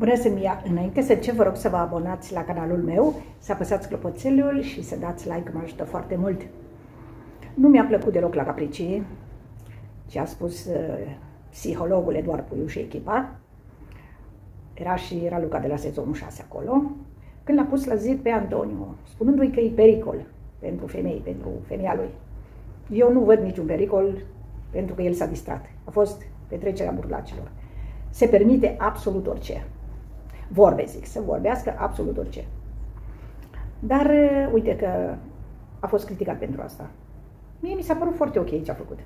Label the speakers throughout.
Speaker 1: Bună seara! Înainte să încep, vă rog să vă abonați la canalul meu, să apăsați clopoțelul și să dați like, mă ajută foarte mult. Nu mi-a plăcut deloc la capricii ce a spus uh, psihologul Eduard Puiu și echipa. Era și Raluca de la sezonul 6 acolo, când l-a pus la zid pe Antonio, spunându-i că e pericol pentru femei, pentru femeia lui. Eu nu văd niciun pericol pentru că el s-a distrat. A fost petrecerea burlacilor. Se permite absolut orice vorbe, zic, să vorbească absolut orice. Dar uh, uite că a fost criticat pentru asta. Mie mi s-a părut foarte ok ce a făcut.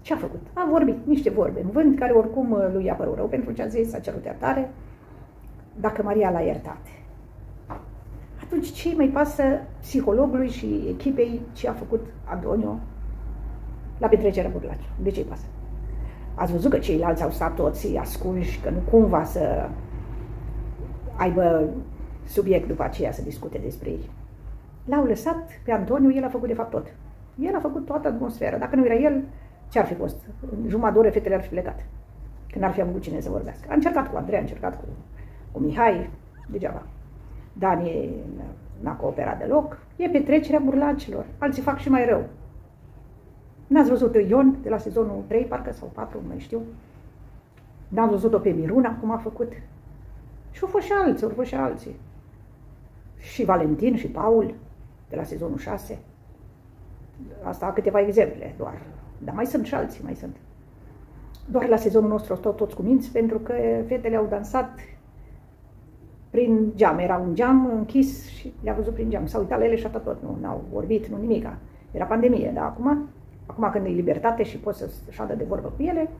Speaker 1: Ce a făcut? A vorbit niște vorbe în vânt, care oricum uh, lui a părut rău pentru ce a zis, a cerut iertare. Dacă Maria l-a iertat, atunci ce mai pasă psihologului și echipei ce a făcut Antonio la petrecerea burlacilor? De ce îi pasă? Ați văzut că ceilalți au stat toți ascunși, că nu cumva să aibă subiect după aceea să discute despre ei. L-au lăsat pe Antoniu, el a făcut de fapt tot. El a făcut toată atmosfera. Dacă nu era el, ce ar fi fost? În jumătate de oră fetele ar fi plecat. Când ar fi avut cine să vorbească. A încercat cu Andrei, a încercat cu, cu Mihai, degeaba. Dani n-a cooperat deloc. E petrecerea burlacilor. Alții fac și mai rău. N-ați văzut pe Ion de la sezonul 3, parcă, sau 4, nu mai știu. N-ați văzut-o pe Miruna, cum a făcut. Și au fost și alții, au fost și alții. Și Valentin și Paul, de la sezonul 6. Asta câteva exemple doar. Dar mai sunt și alții, mai sunt. Doar la sezonul nostru au stat toți cu minți, pentru că fetele au dansat prin geam. Era un geam închis și le-a văzut prin geam. S-au uitat la ele și atât tot. Nu au vorbit, nu nimica. Era pandemie, dar acum, acum când e libertate și poți să șadă de vorbă cu ele,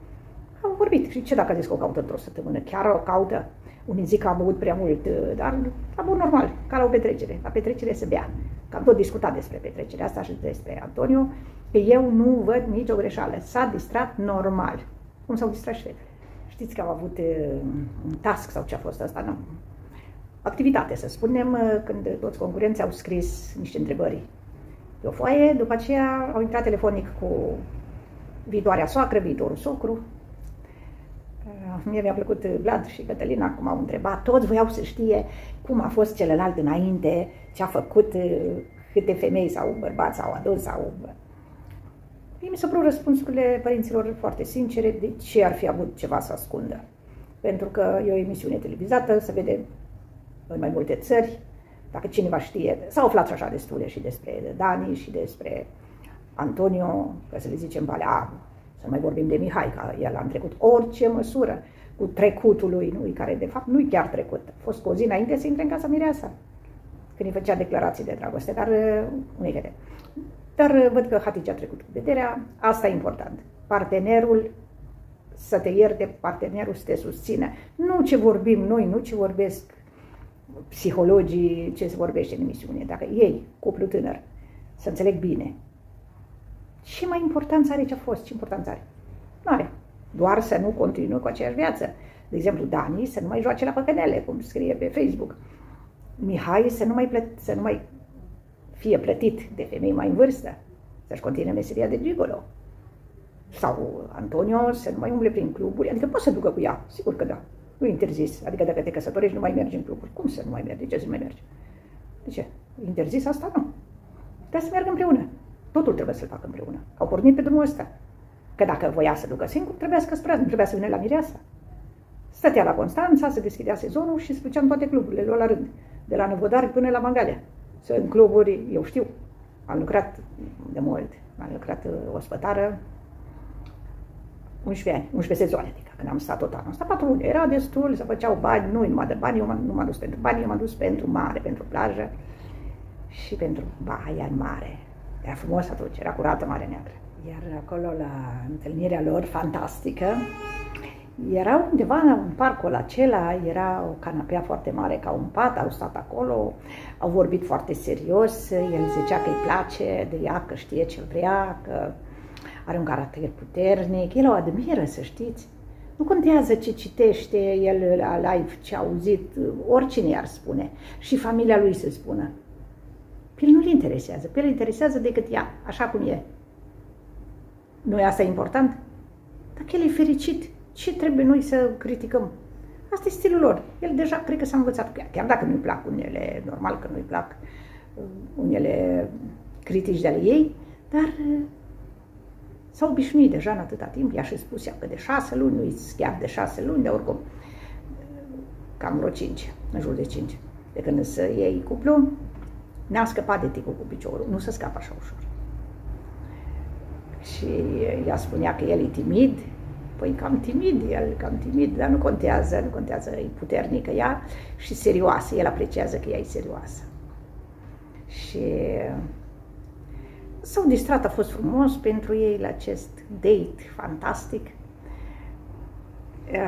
Speaker 1: au vorbit. Și ce dacă a zis că o caută într-o săptămână? Chiar o caută. Unii zic că am băut prea mult, uh, dar am băut normal, ca la o petrecere. La petrecere se bea. Că am tot discutat despre petrecerea asta și despre Antonio, că eu nu văd nicio greșeală. S-a distrat normal. Cum s-au distrat și fetele. Știți că au avut uh, un task sau ce a fost asta, nu? Activitate, să spunem, uh, când toți concurenții au scris niște întrebări pe o foaie, după aceea au intrat telefonic cu viitoarea soacră, viitorul socru, Mie mi-a plăcut Vlad și Cătălina cum au întrebat, toți voiau să știe cum a fost celălalt înainte, ce a făcut, câte femei sau bărbați sau adus sau... Mie mi s-au părut răspunsurile părinților foarte sincere de ce ar fi avut ceva să ascundă. Pentru că e o emisiune televizată, se vede în mai multe țări, dacă cineva știe, s-au aflat așa destule și despre Dani și despre Antonio, că să le zicem Valea, să mai vorbim de Mihai, că el a trecut orice măsură cu trecutul lui, nu care de fapt nu-i chiar trecut. A fost cu o zi înainte să intre în casa mireasa, când îi făcea declarații de dragoste, dar uh, nu vede. Dar uh, văd că Hatice a trecut cu vederea, asta e important. Partenerul să te ierte, partenerul să te susțină. Nu ce vorbim noi, nu ce vorbesc psihologii, ce se vorbește în emisiune. Dacă ei, cuplu tânăr, să înțeleg bine, ce mai importanță are ce a fost? Ce importanță are? Nu are. Doar să nu continue cu aceeași viață. De exemplu, Dani să nu mai joace la păcănele, cum scrie pe Facebook. Mihai să nu mai, plăt, să nu mai fie plătit de femei mai în vârstă, să-și continue meseria de gigolo. Sau Antonio să nu mai umble prin cluburi, adică poți să ducă cu ea, sigur că da. Nu interzis, adică dacă te căsătorești nu mai mergi în cluburi. Cum să nu mai mergi? De ce să nu mai mergi? De ce? Interzis asta? Nu. Trebuie să meargă împreună. Totul trebuie să-l facă împreună. Au pornit pe drumul ăsta. Că dacă voia să ducă singur, trebuia să căsătorească, nu trebuia să vină la mireasa. Stătea la Constanța, se deschidea sezonul și se făcea în toate cluburile, lua la rând. De la Năvodari până la Mangalia. Sunt cluburi, eu știu, am lucrat de mult, am lucrat uh, o spătară 11 ani, 11 sezoane, adică când am stat tot anul. Am stat patru luni, era destul, să făceau bani, nu numai de bani, eu nu m-am dus pentru bani, eu m-am dus pentru mare, pentru plajă și pentru baia în mare. Era frumos atunci, era curată Marea Neagră. Iar acolo, la întâlnirea lor fantastică, era undeva în parcul acela, era o canapea foarte mare ca un pat, au stat acolo, au vorbit foarte serios, el zicea că îi place de ea, că știe ce vrea, că are un caracter puternic, el o admiră, să știți. Nu contează ce citește el la live, ce a auzit, oricine i-ar spune. Și familia lui să spună. Pe el nu-l interesează, pe el interesează decât ea, așa cum e. Nu e asta important? Dacă el e fericit, ce trebuie noi să criticăm? Asta e stilul lor. El deja cred că s-a învățat, chiar dacă nu-i plac unele, normal că nu-i plac uh, unele critici de ale ei, dar uh, s-a obișnuit deja în atâta timp. Și-a și spus ea că de șase luni, nu chiar de șase luni, de oricum, cam vreo cinci, în jur de cinci. De când să iei cuplu, n-a scăpat de ticul cu piciorul, nu se scapă așa ușor. Și ea spunea că el e timid, păi cam timid el, cam timid, dar nu contează, nu contează, e puternică ea și serioasă, el apreciază că ea e serioasă. Și s-au distrat, a fost frumos pentru ei la acest date fantastic.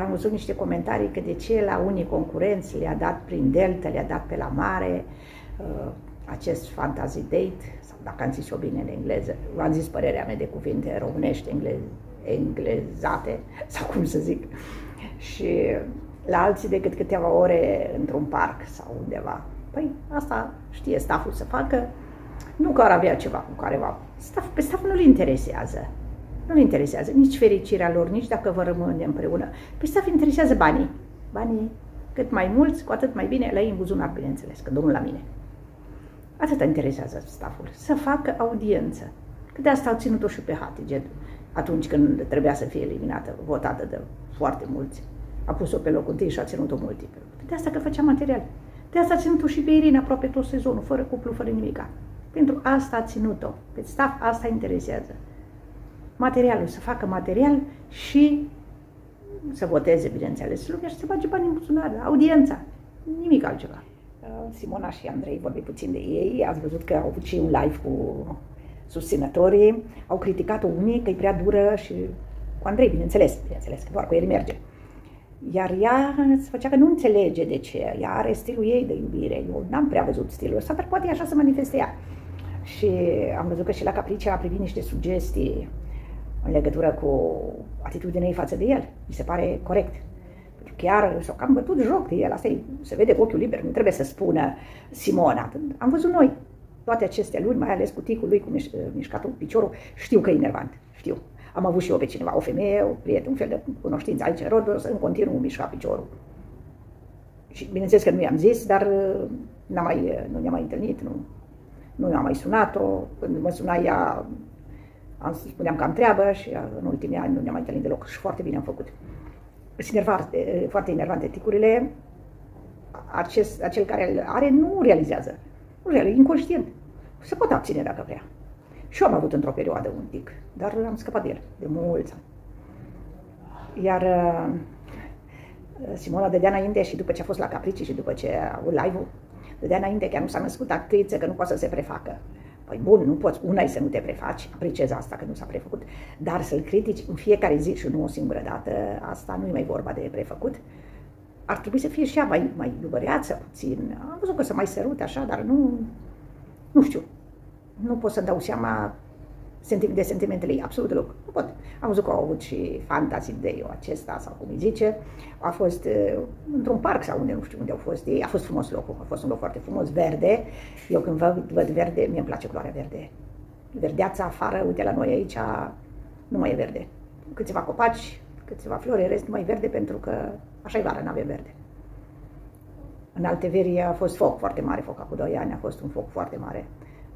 Speaker 1: Am văzut niște comentarii că de ce la unii concurenți le-a dat prin delta, le-a dat pe la mare uh, acest fantasy date, sau dacă am zis-o bine în engleză, v-am zis părerea mea de cuvinte românești, engleze, englezate, sau cum să zic, și la alții decât câteva ore într-un parc sau undeva. Păi asta știe staful să facă, nu că ar avea ceva cu careva. Staf, pe staf nu-l interesează. Nu-l interesează nici fericirea lor, nici dacă vă rămâne împreună. Pe staf interesează banii. Banii cât mai mulți, cu atât mai bine, la ei în buzunar, bineînțeles, că domnul la mine. Atâta interesează staful, să facă audiență. Că de asta au ținut-o și pe Hatice atunci când trebuia să fie eliminată, votată de foarte mulți. A pus-o pe locul întâi și a ținut-o mult timp. De asta că făcea material. De asta a ținut-o și pe Irina aproape tot sezonul, fără cuplu, fără nimica. Pentru asta a ținut-o. Pe staff asta interesează. Materialul, să facă material și să voteze, bineînțeles, lumea și să bage bani în buzunar, audiența, nimic altceva. Simona și Andrei vorbi puțin de ei, ați văzut că au avut și un live cu susținătorii, au criticat-o unii că e prea dură și cu Andrei, bineînțeles, bineînțeles, că doar cu el merge. Iar ea se făcea că nu înțelege de ce. Ea are stilul ei de iubire. Eu n-am prea văzut stilul ăsta, dar poate așa să manifeste ea. Și am văzut că și la Caprice a privit niște sugestii în legătură cu atitudinea ei față de el. Mi se pare corect. Chiar s-a cam bătut joc de el. Asta e, se vede cu ochiul liber. Nu trebuie să spună Simona. Am văzut noi toate aceste luni, mai ales cu ticul lui, cu mișcatul piciorul. Știu că e enervant. Știu. Am avut și eu pe cineva, o femeie, o prieten, un fel de cunoștință aici în Rodos, în continuu mișca piciorul. Și bineînțeles că nu i-am zis, dar uh, n-am mai, uh, nu ne-am mai întâlnit, nu, nu am mai sunat-o. Când mă suna ea, am, spuneam că am treabă și uh, în ultimii ani nu ne-am mai întâlnit deloc și foarte bine am făcut. Sunt foarte, foarte enervante ticurile. Acest, acel care are nu realizează. Nu realizează, inconștient. Se poate abține dacă vrea. Și eu am avut într-o perioadă un tic, dar am scăpat de el, de mulți ani. Iar uh, Simona dădea înainte și după ce a fost la Caprici și după ce a avut live-ul, dădea înainte că nu s-a născut actriță, că nu poate să se prefacă. Păi bun, nu poți, una e să nu te prefaci, apreciez asta că nu s-a prefăcut, dar să-l critici în fiecare zi și nu o singură dată, asta nu e mai vorba de prefăcut. Ar trebui să fie și ea mai, mai iubăreață puțin. Am văzut că să mai sărute așa, dar nu, nu știu, nu pot să dau seama de sentimentele ei, absolut deloc. Nu pot. Am văzut că au avut și fantasy de acesta, sau cum îi zice. A fost uh, într-un parc sau unde, nu știu unde au fost ei. A fost frumos locul, a fost un loc foarte frumos, verde. Eu când văd, văd verde, mie îmi place culoarea verde. Verdeața afară, uite la noi aici, nu mai e verde. Câțiva copaci, câțiva flori, rest nu mai e verde pentru că așa e vară, nu avem verde. În alte veri a fost foc foarte mare, foc acum 2 ani, a fost un foc foarte mare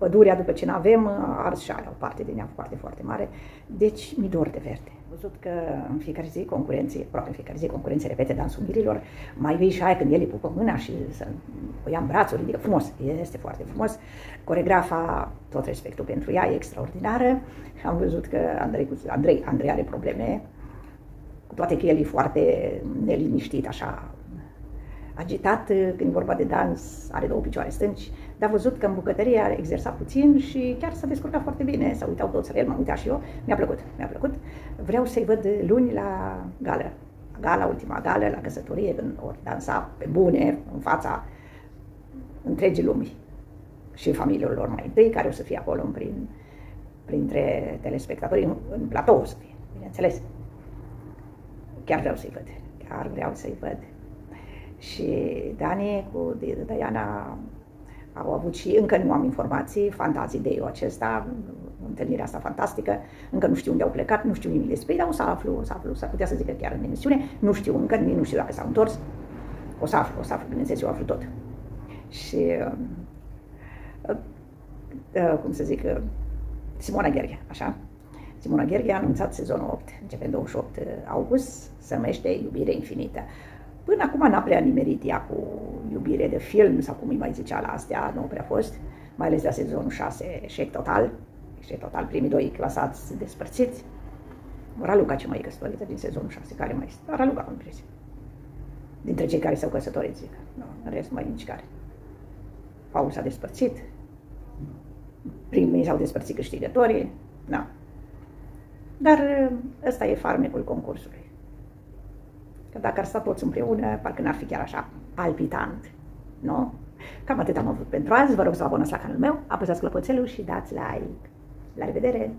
Speaker 1: pădurea, după ce nu avem, ars și are o parte din ea foarte, foarte mare. Deci mi dor de verde. Am văzut că în fiecare zi concurenții, aproape în fiecare zi concurenții repete dansul mirilor, mai vei și aia când el îi pupă mâna și să o ia în brațuri, ridică frumos, este foarte frumos. Coregrafa, tot respectul pentru ea, e extraordinară. Am văzut că Andrei, Andrei, Andrei are probleme, cu toate că el e foarte neliniștit, așa, agitat, când e vorba de dans, are două picioare stânci, dar văzut că în bucătărie a exersat puțin și chiar s-a descurcat foarte bine, s-a uitat toți la el, m-am uitat și eu, mi-a plăcut, mi-a plăcut. Vreau să-i văd luni la gală, gala, ultima gală, la căsătorie, când ori dansa pe bune, în fața întregii lumii și familiilor lor mai întâi, care o să fie acolo prin, printre telespectatori, în, în platou o să fie, bineînțeles. Chiar vreau să-i văd, chiar vreau să-i văd. Și Dani cu Diana au avut și încă nu am informații, fantazii de eu acesta, întâlnirea asta fantastică, încă nu știu unde au plecat, nu știu nimic despre ei, dar o să aflu, o să aflu, s-ar putea să zică chiar în emisiune, nu știu încă, nu știu dacă s-au întors, O să aflu, o să aflu, bineînțeles, eu aflu tot. Și, uh, uh, uh, cum să zic, uh, Simona Gherghe, așa? Simona Gherghe a anunțat sezonul 8, începând 28 august, se numește Iubire Infinită. Până acum n-a prea nimerit ea cu iubire de film sau cum îi mai zicea la astea, nu prea fost, mai ales la sezonul 6, eșec total, eșec total, primii doi clasați despărțiți. Raluca ce mai e căsătorită din sezonul 6, care mai este? Raluca, am impresie. Dintre cei care s-au căsătorit, zic. Nu, în rest mai nici care. Paul s-a despărțit, primii s-au despărțit câștigătorii, da. Dar ăsta e farmecul concursului. Că dacă ar sta toți împreună, parcă n-ar fi chiar așa palpitant, nu? Cam atât am avut pentru azi. Vă rog să vă abonați la canalul meu, apăsați clopoțelul și dați like. La revedere!